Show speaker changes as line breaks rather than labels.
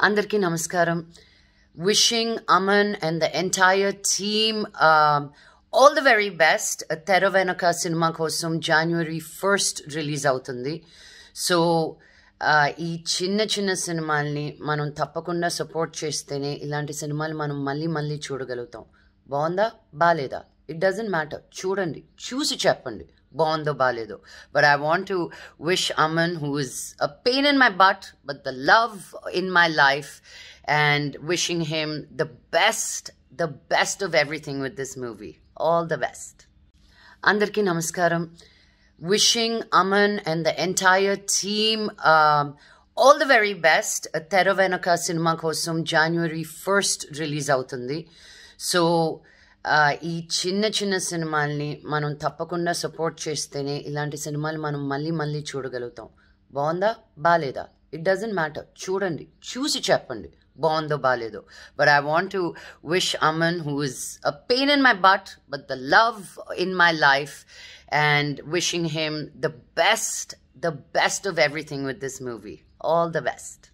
అందరికీ నమస్కారం. Wishing Aman and the entire team all the very best తెర వెనక సినిమా కోసం జనవరి ఫస్ట్ రిలీజ్ అవుతుంది. సో ఈ చిన్న చిన్న సినిమాల్ని మనం తప్పకుండా సపోర్ట్ చేస్తేనే ఇలాంటి సినిమాలు మనం మళ్ళీ మళ్ళీ చూడగలుగుతాం. బాగుందా? బాలేదా? ఇట్ డజంట్ మ్యాటర్ చూడండి. చూసి చెప్పండి. Bondo Balido. But I want to wish Aman, who is a pain in my butt, but the love in my life, and wishing him the best, the best of everything with this movie. All the best. Andarki Namaskaram. Wishing Aman and the entire team um, all the very best. Theravenuka Cinema Kosum January 1st release out on the. So, ఈ చిన్న చిన్న సినిమాల్ని మనం తప్పకుండా support చేస్తేనే ఇలాంటి సినిమాలు మనం మళ్ళీ మళ్ళీ చూడగలుగుతాం బాగుందా బాలేదా ఇట్ డజంట్ మ్యాటర్ చూడండి చూసి చెప్పండి బాగుందో బాలేదో but I want to wish Aman who is a pain in my butt but the love in my life and wishing him the best the best of everything with this movie all the best